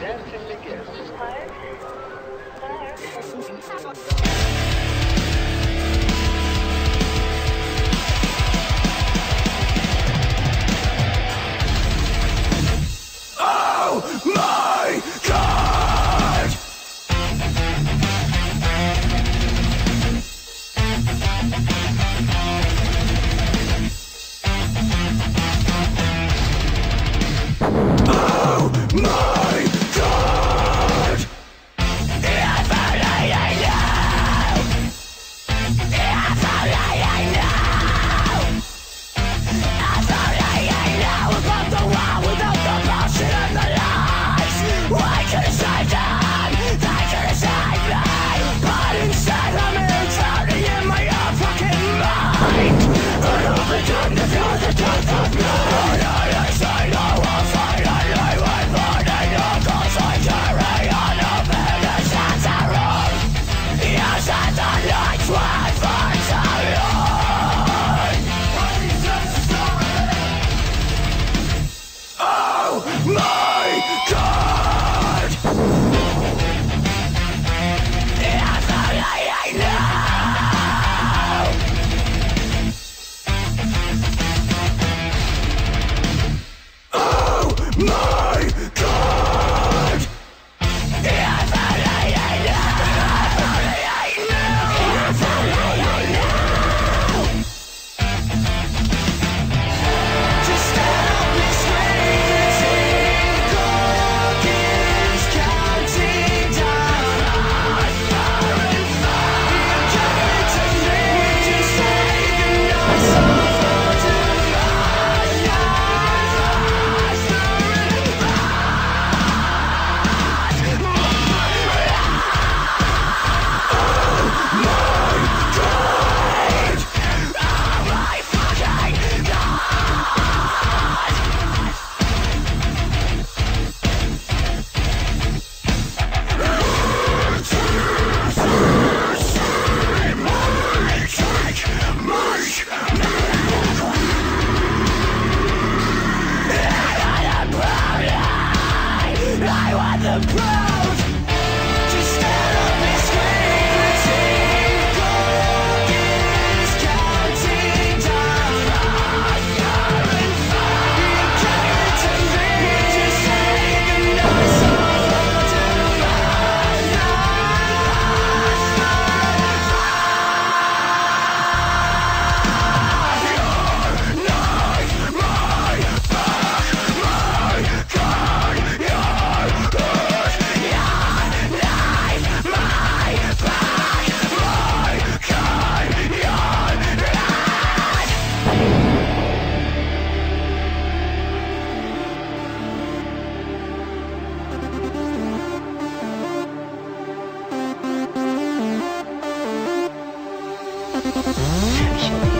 Dancing begins. My Nation.